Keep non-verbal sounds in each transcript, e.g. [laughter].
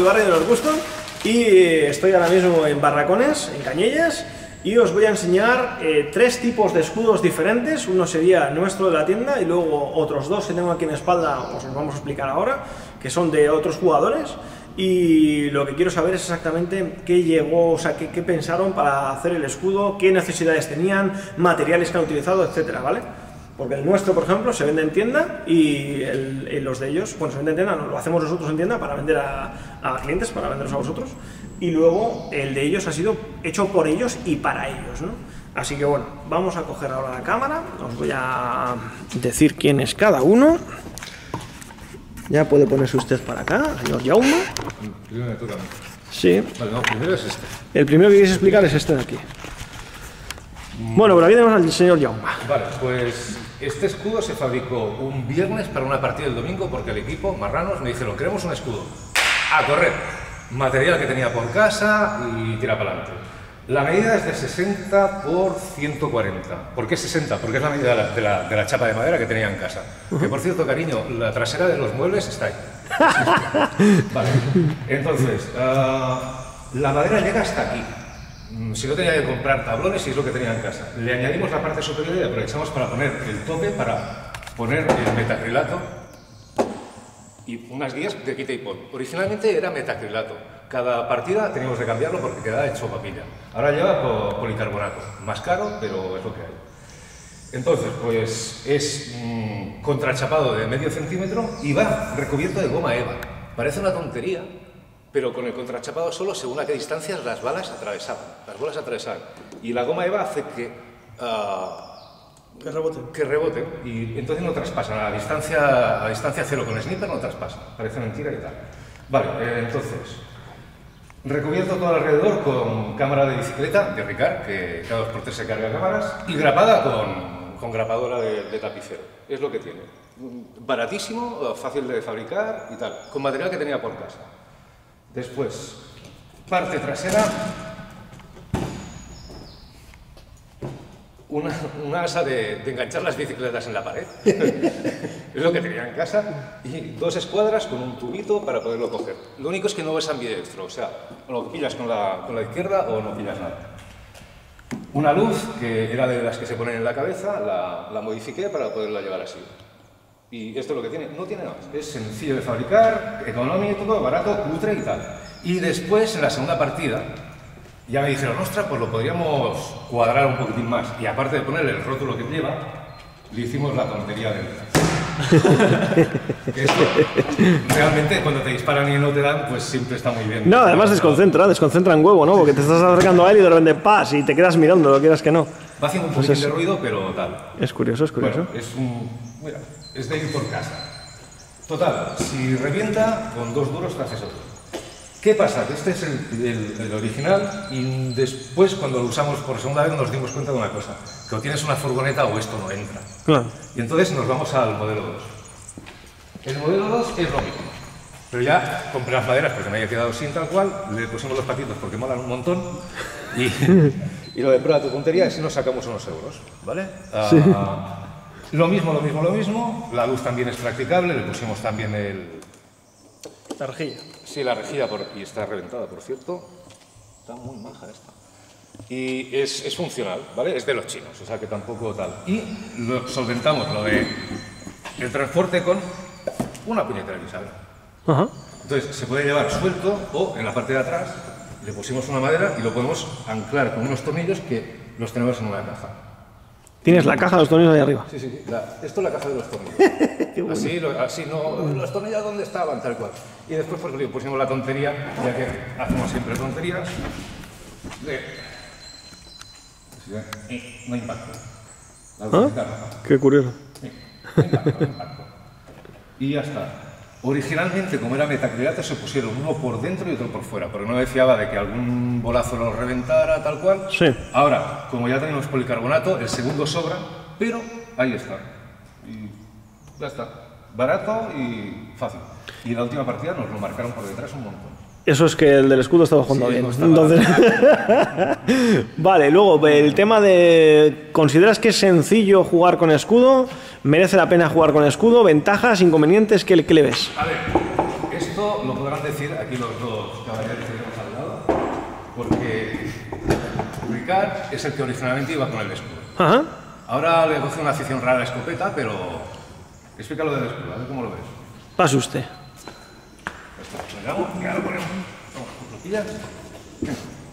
Soy Barry de los Gustos y estoy ahora mismo en Barracones, en Cañellas, y os voy a enseñar eh, tres tipos de escudos diferentes. Uno sería nuestro de la tienda y luego otros dos que tengo aquí en espalda, os los vamos a explicar ahora, que son de otros jugadores. Y lo que quiero saber es exactamente qué llegó, o sea, qué, qué pensaron para hacer el escudo, qué necesidades tenían, materiales que han utilizado, etcétera, ¿vale? Porque el nuestro, por ejemplo, se vende en tienda y, el- y los de ellos, bueno, se vende en tienda, no, lo hacemos nosotros en tienda para vender a, a clientes, para venderos a vosotros. Y luego el de ellos ha sido hecho por ellos y para ellos, ¿no? Así que bueno, vamos a coger ahora la cámara, os voy a decir quién es cada uno. Ya puede ponerse usted para acá, señor Jaume. Primero me toca a mí. Sí, Vale, no, primero es este. el primero que queréis explicar es este de aquí. Bueno, pero aquí tenemos al señor Jaume. Vale, pues este escudo se fabricó un viernes para una partida del domingo porque el equipo, marranos, me dijeron, queremos un escudo. A correr. Material que tenía por casa y tira para adelante. La medida es de 60 por 140. ¿Por qué 60? Porque es la medida de la, de la- de la chapa de madera que tenía en casa. Que por cierto, cariño, la trasera de los muebles está ahí. [laughs] Vale. Entonces, ah, la madera llega hasta aquí. Mm, Si no tenía que comprar tablones, y es lo que tenía en casa. Le añadimos la parte superior y aprovechamos para poner el tope para poner el metacrilato y unas guías de quita y pon. Originalmente era metacrilato. Cada partida teníamos que cambiarlo porque quedaba hecho papilla. Ahora lleva po- policarbonato. Más caro, pero es lo que hay. Entonces, pues es mm, contrachapado de medio centímetro y va recubierto de goma eva. Parece una tontería, pero con el contrachapado solo, según a qué distancias las balas atravesaban. Las balas atravesaban. Y la goma eva hace que, ah, Que rebote. que reboten y entonces no traspasan. A distancia, a distancia cero con sniper no traspasan. Parece mentira y tal. Vale, eh, entonces, Recubierto todo alrededor con cámara de bicicleta de Ricard, que cada dos por tres se carga cámaras, y grapada con, con grapadora de, de tapicero. Es lo que tiene. Baratísimo, fácil de fabricar y tal, con material que tenía por casa. Después, parte trasera, una, una asa de, de enganchar las bicicletas en la pared. [laughs] es lo que tenía en casa. Y dos escuadras con un tubito para poderlo coger. Lo único es que no es ambidextro, o sea, o lo pillas con la, con la izquierda o no pillas nada. Una luz que era de las que se ponen en la cabeza, la, la modifiqué para poderla llevar así. Y esto es lo que tiene, no tiene nada más. Es sencillo de fabricar, económico, barato, cutre y tal. Y después, en la segunda partida, ya me dijeron, ostras, pues lo podríamos cuadrar un poquitín más. Y aparte de ponerle el rótulo que lleva, le hicimos la tontería de [laughs] esto, realmente cuando te disparan y no te dan, pues siempre está muy bien. No, además desconcentra, desconcentra en huevo, ¿no? Porque te estás acercando a él y de repente pas y te quedas mirando, lo quieras que no. Va haciendo un poquitín de ruido, pero tal. Es curioso, es curioso. Bueno, es un. Mira, es de ir por casa. Total, si revienta, con dos duros te haces otro. ¿Qué pasa? Que este es el, el- el original y después, cuando lo usamos por segunda vez, nos dimos cuenta de una cosa: que o tienes una furgoneta o esto no entra. Claro. Y entonces nos vamos al modelo 2. El modelo 2 es lo mismo. Pero ya compré las maderas porque me había quedado sin tal cual, le pusimos los patitos porque molan un montón. Y, [laughs] y lo de prueba tu puntería es si nos sacamos unos euros, ¿vale? Ah, lo mismo, lo mismo, lo mismo. La luz también es practicable, le pusimos también el. La rejilla. Sí, la rejilla, por- y está reventada, por cierto. Está muy maja esta. Y es, es funcional, ¿vale? Es de los chinos, o sea que tampoco tal. Y lo, solventamos lo de el transporte con una puñetera bisagra. Ajá. Entonces se puede llevar suelto o en la parte de atrás le pusimos una madera y lo podemos anclar con unos tornillos que los tenemos en una caja. Tienes la caja de los tornillos ahí arriba. Sí, sí, sí. La- esto es la caja de los tornillos. [laughs] así, lo- así, no. ¿Los tornillos dónde estaban? Tal cual. Y después pues, le pusimos la tontería, ya que hacemos siempre tonterías, de. así, ¿eh? Y no impacto. Roja. Qué curioso. Sí, no impacto, impacto. Y ya está. Originalmente, como era metacrilato, se pusieron uno por dentro y otro por fuera, pero no me fiaba de que algún bolazo lo reventara, tal cual. Sí. Ahora, como ya tenemos policarbonato, el segundo sobra, pero ahí está. Y ya está. Barato y fácil. Y en la última partida nos lo marcaron por detrás un montón. Eso es que el del escudo estaba jugando Sí, bien. no Entonces... [laughs] vale, luego el tema de... ¿Consideras que es sencillo jugar con escudo? ¿Merece la pena jugar con escudo? ¿Ventajas, inconvenientes? ¿Qué, qué le ves? A ver, esto lo podrán decir aquí los dos caballeros que tenemos al lado, porque Ricard es el que originalmente iba con el escudo. Ajá. Ahora le coge una afición rara a la escopeta, pero explícalo del escudo, a ver cómo lo ves. Pase usted. Venga, ya lo ponemos. Vamos, ¿lo pillas?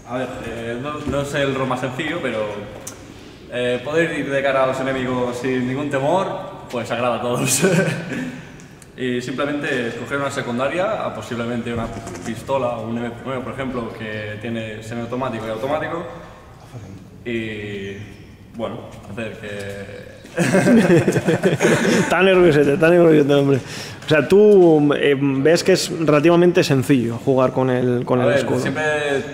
A ver, eh, no, no es el rol más sencillo, pero eh, poder ir de cara a los enemigos sin ningún temor, pues agrada a todos. [laughs] y simplemente escoger una secundaria, a posiblemente una pistola o un MP9, por ejemplo, que tiene semiautomático y automático. Y bueno, hacer que [laughs] [laughs] Está nervioso, está nervioso el hombre. O sea, tú eh, ves que es relativamente sencillo jugar con el, con A el ver, escudo. siempre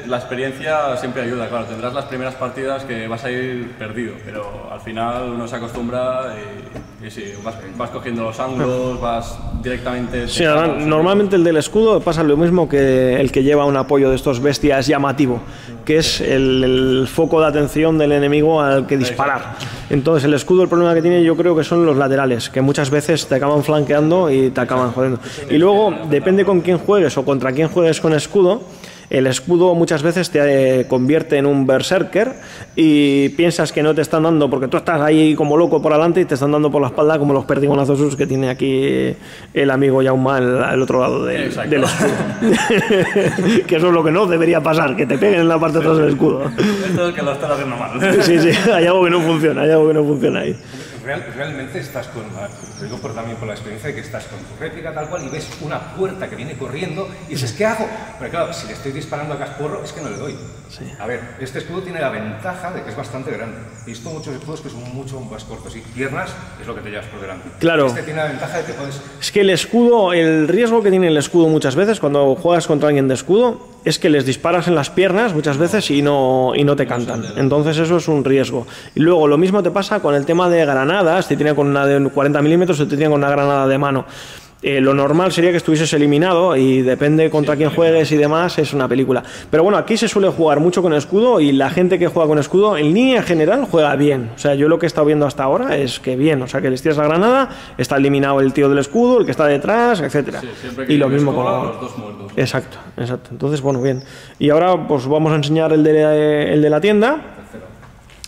la experiencia siempre ayuda, claro. Tendrás las primeras partidas que vas a ir perdido, pero al final uno se acostumbra y, y sí, vas, vas cogiendo los ángulos, vas directamente. Sí, ahora, normalmente el del escudo pasa lo mismo que el que lleva un apoyo de estos bestias llamativo, que es el, el foco de atención del enemigo al que disparar. Entonces el escudo el problema que tiene yo creo que son los laterales, que muchas veces te acaban flanqueando y te acaban jodiendo. Y luego depende con quién juegues o contra quién juegues con escudo. El escudo muchas veces te eh, convierte en un berserker y piensas que no te están dando porque tú estás ahí como loco por adelante y te están dando por la espalda como los perdigonazos que tiene aquí el amigo Yauma al, otro lado del, del escudo. [laughs] que eso es lo que no debería pasar, que te peguen en la parte de atrás del escudo. Esto es que lo estás haciendo mal. Sí, sí, hay algo que no funciona, hay algo que no funciona ahí. Real- realmente estás con, lo digo por, también por la experiencia de que estás con tu réplica tal cual y ves una puerta que viene corriendo y dices, ¿qué hago? Pero claro, si le estoy disparando a casporro es que no le doy. A ver, este escudo tiene la ventaja de que es bastante grande. He visto muchos escudos que son mucho más cortos y piernas es lo que te llevas por delante. Claro. Este tiene la ventaja de que puedes... Es que el escudo, el riesgo que tiene el escudo muchas veces cuando juegas contra alguien de escudo es que les disparas en las piernas muchas veces y no, y no te cantan. Entonces eso es un riesgo. Y luego lo mismo te pasa con el tema de granadas, te tiene con una de 40 milímetros o te tiene con una granada de mano. Eh, lo normal sería que estuvieses eliminado y depende contra quién juegues y demás, es una película. Pero bueno, aquí se suele jugar mucho con escudo y la gente que juega con escudo en línea general juega bien. O sea, yo lo que he estado viendo hasta ahora es que bien, o sea, que les tiras la granada, está eliminado el tío del escudo, el que está detrás, etcétera. que y lo mismo con los dos muertos. Exacto, exacto. Entonces, bueno, bien. Y ahora pues vamos a enseñar el de, el de la tienda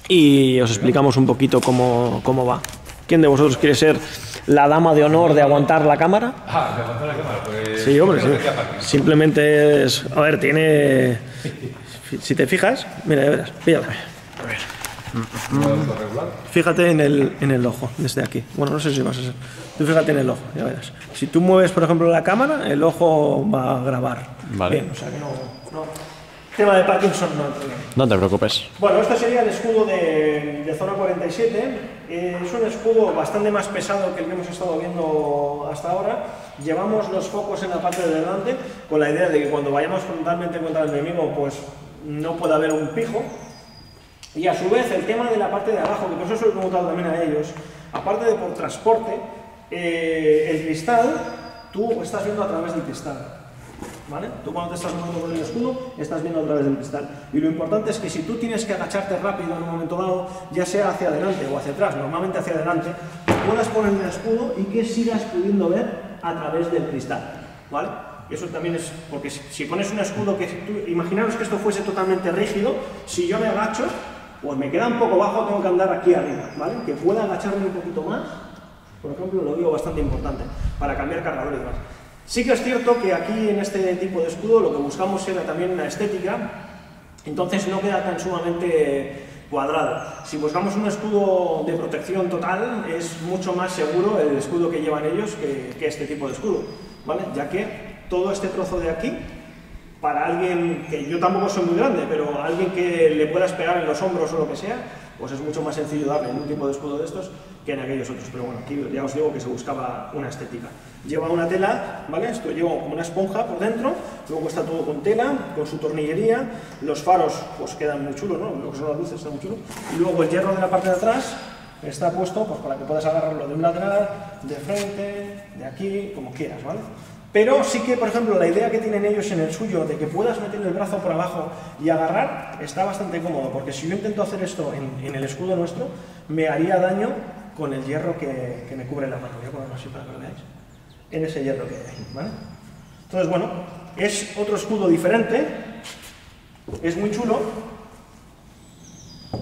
y os explicamos un poquito cómo, cómo va. ¿Quién de vosotros quiere ser la dama de honor de aguantar la cámara? Ah, levantar la cámara, pues... Sí, hombre, sí. Simplemente es. A ver, tiene. Si te fijas, mira, ya verás. Fíjate. A ver. Fíjate en el, en el ojo, desde aquí. Bueno, no sé si vas a ser. Tú fíjate en el ojo, ya verás. Si tú mueves, por ejemplo, la cámara, el ojo va a grabar. Vale. Bien, o sea que no. no. Tema de Parkinson no hay problema. No te preocupes. Bueno, este sería el escudo de, de zona 47. Eh, es un escudo bastante más pesado que el que hemos estado viendo hasta ahora. Llevamos los focos en la parte de delante con la idea de que cuando vayamos frontalmente contra el enemigo, pues no pueda haber un pijo. Y a su vez, el tema de la parte de abajo, que por eso se lo he preguntado también a ellos, aparte de por transporte, eh, el cristal, tú estás viendo a través del cristal. ¿Vale? Tú cuando te estás moviendo con el escudo, estás viendo a través del cristal. Y lo importante es que si tú tienes que agacharte rápido en un momento dado, ya sea hacia adelante o hacia atrás, normalmente hacia adelante, puedas poner el escudo y que sigas pudiendo ver a través del cristal. ¿Vale? Eso también es, porque si, pones un escudo que, tú, imaginaros que esto fuese totalmente rígido, si yo me agacho, pues me queda un poco bajo, tengo que andar aquí arriba, ¿vale? Que pueda agacharme un poquito más, por ejemplo, lo digo bastante importante, para cambiar cargador y demás. Sí que es cierto que aquí en este tipo de escudo lo que buscamos era también una estética, entonces no queda tan sumamente cuadrado. Si buscamos un escudo de protección total, es mucho más seguro el escudo que llevan ellos que, que este tipo de escudo, ¿vale? Ya que todo este trozo de aquí, para alguien que yo tampoco soy muy grande, pero alguien que le puedas pegar en los hombros o lo que sea, pues es mucho más sencillo darle un tipo de escudo de estos que en aquellos otros. Pero bueno, aquí ya os digo que se buscaba una estética. Lleva una tela, ¿vale? Esto lleva como una esponja por dentro, luego está todo con tela, con su tornillería, los faros pues quedan muy chulos, ¿no? Lo que son las luces están muy chulos. Y luego el hierro de la parte de atrás está puesto pues para que puedas agarrarlo de un lateral, de frente, de aquí, como quieras, ¿vale? Pero sí que, por ejemplo, la idea que tienen ellos en el suyo de que puedas meter el brazo por abajo y agarrar está bastante cómodo, porque si yo intento hacer esto en, el escudo nuestro, me haría daño con el hierro que, que me cubre la mano. Voy a ponerlo así para que lo veáis. En ese hierro que hay ahí, ¿vale? Entonces, bueno, es otro escudo diferente, es muy chulo,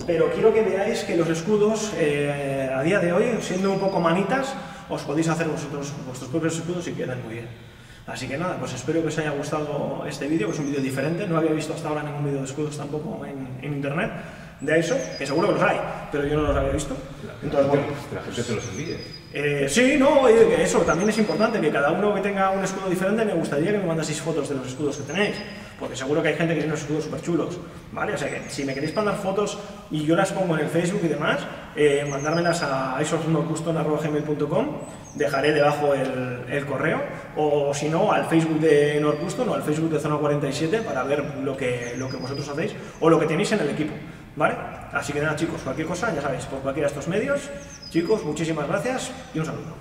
pero quiero que veáis que los escudos, eh, a día de hoy, siendo un poco manitas, os podéis hacer vosotros vuestros propios escudos y quedan muy bien. Así que nada, pues espero que os haya gustado este vídeo, que es un vídeo diferente, no había visto hasta ahora ningún vídeo de escudos tampoco en, en internet de eso, que seguro que los hay, pero yo no los había visto. Entonces, bueno, la gente te los envíe. eh, sí, no, eso también es importante, que cada uno que tenga un escudo diferente, me gustaría que me mandaseis fotos de los escudos que tenéis, porque seguro que hay gente que tiene unos escudos súper chulos, ¿vale? O sea que si me queréis mandar fotos y yo las pongo en el Facebook y demás, eh, mandármelas a isorsnorcustom.com, dejaré debajo el, el correo, o si no, al Facebook de Norcustom o al Facebook de Zona 47 para ver lo que, lo que vosotros hacéis o lo que tenéis en el equipo, ¿vale? Así que nada, chicos, cualquier cosa, ya sabéis, por cualquiera de estos medios, chicos, muchísimas gracias y un saludo.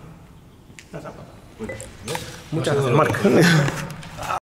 Hasta pronto. Muchas gracias, Marc. [laughs]